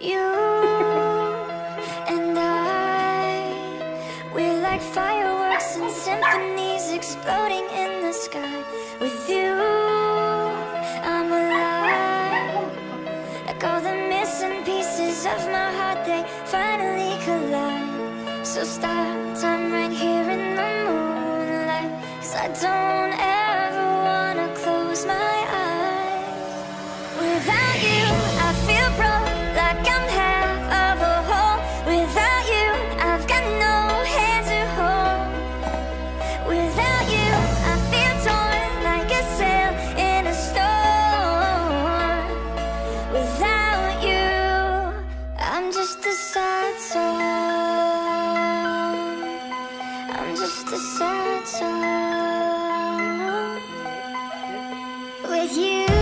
You and I, we're like fireworks and symphonies exploding in the sky. With you, I'm alive. Like all the missing pieces of my heart, they finally collide. So start. A sad. With you.